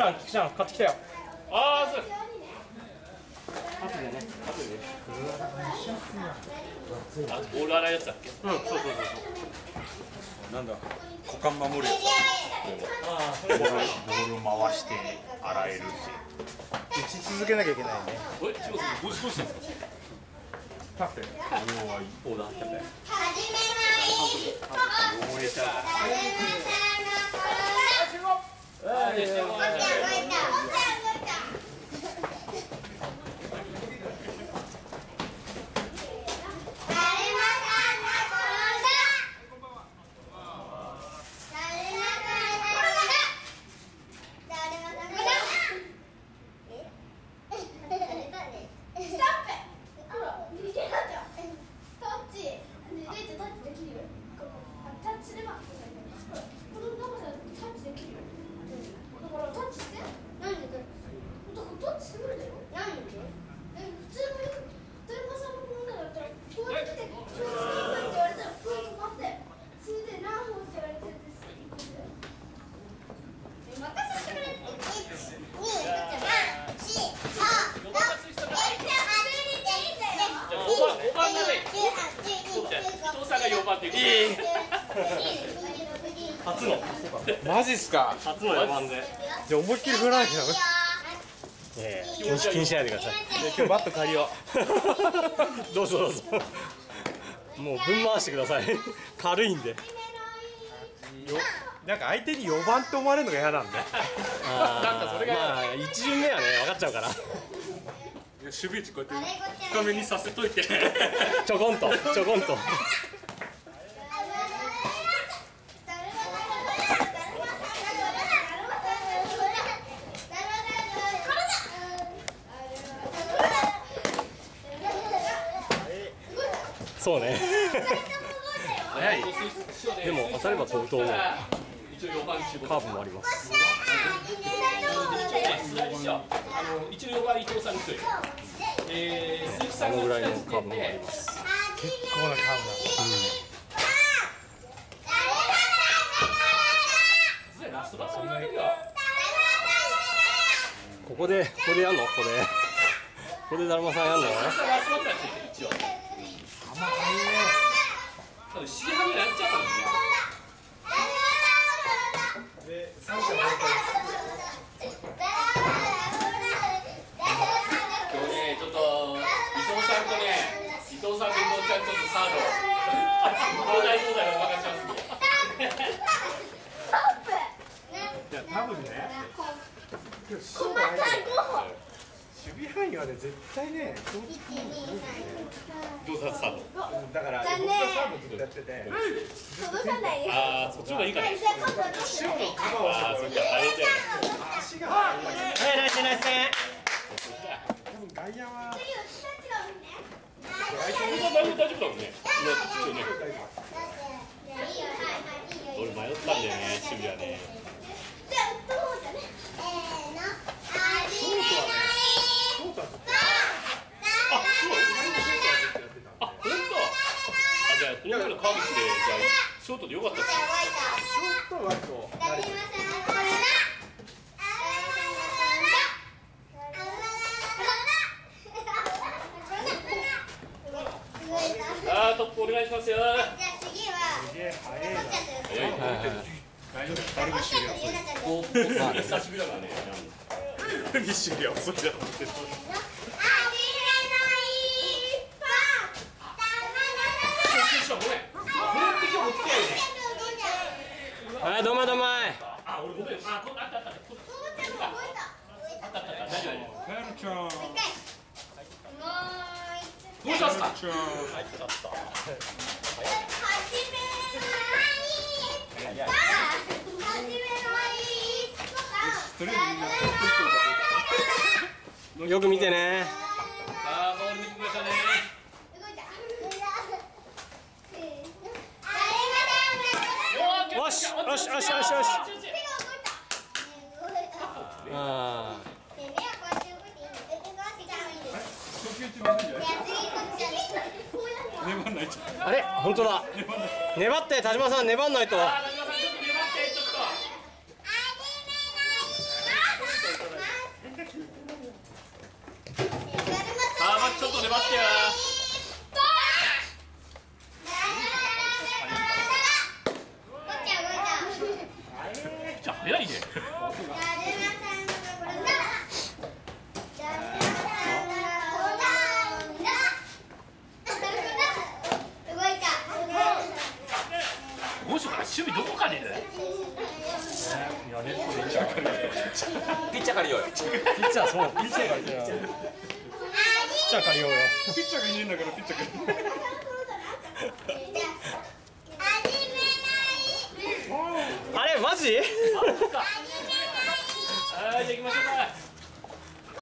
ちゃん菊ちゃん買ってきたよ。ああそう後でね。あボール洗うやつだっけうんそうそうそう。なんだ股間守るやああそれつボールを回して洗えるって打ち続けなきゃいけないねえ違うどうどうしたんですか？パッて。ボール洗ったよ汚れちゃうあーでした伊藤さんが4番っていう初の。マジっすか？初の4番で。じゃあ思いっきり振らなきゃダメ。ええ。気にしないでください。今日バット借りよ どうぞどうぞ。もうぶん回してください。軽いんで。なんか相手に4番って思われるのが嫌なんだよあなんかそれが。まあ一巡目はね分かっちゃうから。守備位置こうやって深めにさせといて。ちょこんとちょこんとそうね。早い。でも当たれば飛ぶと思う一応4番中カーブもあります。一応4番伊藤さんに1人えー、鈴木さんがあのぐらいのカーブもあります。結構なカーラストバッターになるよここでここでやんの？ここでここでだるまさんやんのラストバッターって一応多分7時半ぐらいやっちゃうかもしれないで三者凡今日ね、ちょっと伊藤さんとね、伊藤さんと伊藤ちゃんちょっとサード、東大東大の若ちゃんすぎ。退いや多分ね守備範囲はね絶対ねどっちも伊藤さんサード。だから僕がサードずっとやってて。ああ、そっちの方がいいかな。ああ、そっか、あれだよ。足がはいナイスナイスね。多分外野は。大丈夫だもんね、俺迷ったんだよね、守備はね。あ、そう。あ、本当。あ、じゃあこの川口で、じゃあショートでよかったっすね。ショートは割とあートップお願いしますよ。すげえ早いな早いね。ダルビッシュよりこう、久しぶりだからね。ダルビッシュより遅いじゃんってごめん。これって今日持ってきてないね。はいどまどまいあ、俺ごめん。あ、こあったあったあった。こあったあったあった。大丈夫大丈夫。カエルちゃんどうした？んすか。ちゃんとりあえずみんなよく見てねさあ、ボール見てきましたね。よしよしよしよしよし。ああれ？本当だ。粘って田島さん粘んないと。備どこ借りる？いやネットでいいんじゃないピッチャー借りようよ。ピッチャーそう。ピッチャー借りようよ。ピッチャー借りようよ。ピッチャーがいねえんだからピッチャー借りようあれマジ？